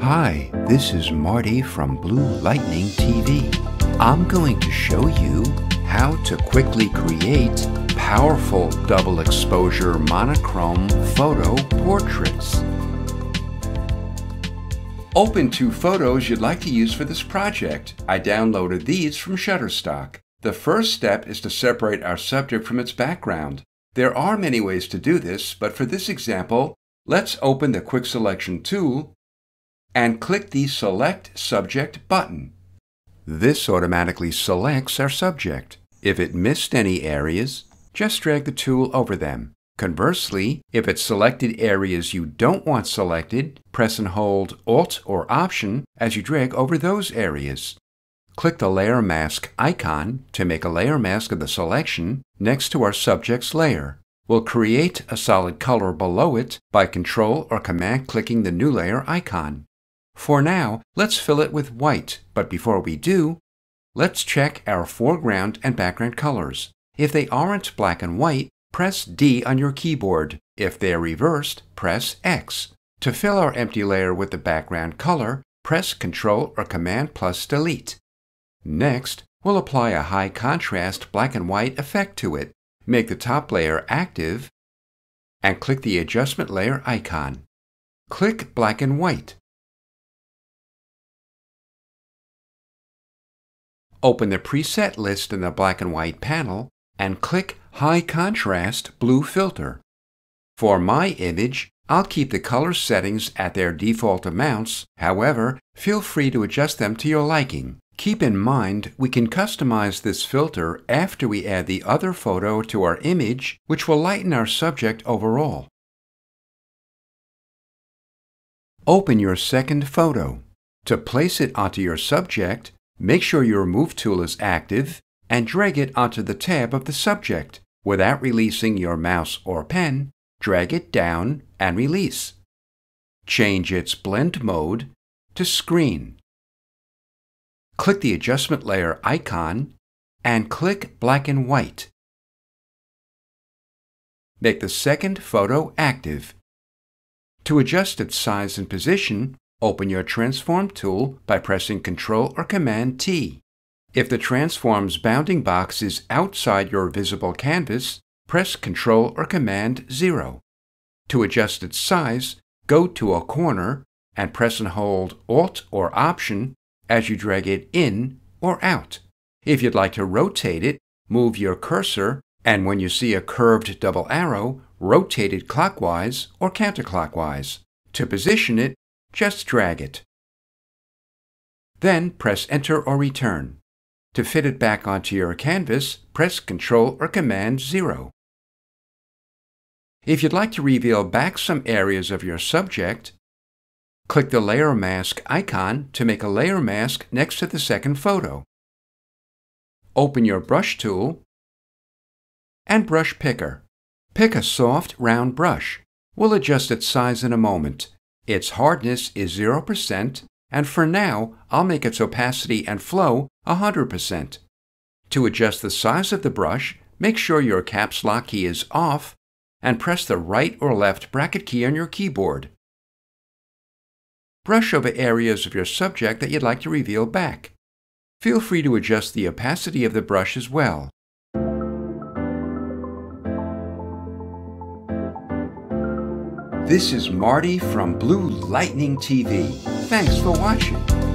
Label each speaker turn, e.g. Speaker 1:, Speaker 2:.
Speaker 1: Hi, this is Marty from Blue Lightning TV. I'm going to show you how to quickly create powerful double exposure monochrome photo portraits. Open two photos you'd like to use for this project. I downloaded these from Shutterstock. The first step is to separate our subject from its background. There are many ways to do this, but for this example, let's open the Quick Selection tool and click the Select Subject button. This automatically selects our subject. If it missed any areas, just drag the tool over them. Conversely, if it selected areas you don't want selected, press and hold Alt or Option as you drag over those areas. Click the Layer Mask icon to make a layer mask of the selection next to our subject's layer. We'll create a solid color below it by Control or Command clicking the new layer icon. For now, let's fill it with white, but before we do, let's check our foreground and background colors. If they aren't black and white, press D on your keyboard. If they are reversed, press X. To fill our empty layer with the background color, press Ctrl or Command plus Delete. Next, we'll apply a high contrast black and white effect to it. Make the top layer active and click the adjustment layer icon. Click black and white. Open the preset list in the black and white panel and click High Contrast Blue Filter. For my image, I'll keep the color settings at their default amounts, however, feel free to adjust them to your liking. Keep in mind, we can customize this filter after we add the other photo to our image, which will lighten our subject overall. Open your second photo. To place it onto your subject, make sure your Move tool is active and drag it onto the tab of the subject. Without releasing your mouse or pen, drag it down and release. Change its blend mode to screen click the adjustment layer icon and click black and white. Make the second photo active. To adjust its size and position, open your Transform tool by pressing Ctrl or Command T. If the Transform's bounding box is outside your visible canvas, press Ctrl or Command 0. To adjust its size, go to a corner and press and hold Alt or Option as you drag it in or out. If you'd like to rotate it, move your cursor, and when you see a curved double arrow, rotate it clockwise or counterclockwise. To position it, just drag it. Then press Enter or Return. To fit it back onto your canvas, press Ctrl or Command 0. If you'd like to reveal back some areas of your subject, Click the Layer Mask icon to make a layer mask next to the second photo. Open your Brush tool and Brush Picker. Pick a soft, round brush. We'll adjust its size in a moment. Its hardness is 0%, and for now, I'll make its opacity and flow 100%. To adjust the size of the brush, make sure your caps lock key is off and press the right or left bracket key on your keyboard brush over areas of your subject that you'd like to reveal back. Feel free to adjust the opacity of the brush as well. This is Marty from Blue Lightning TV. Thanks for watching.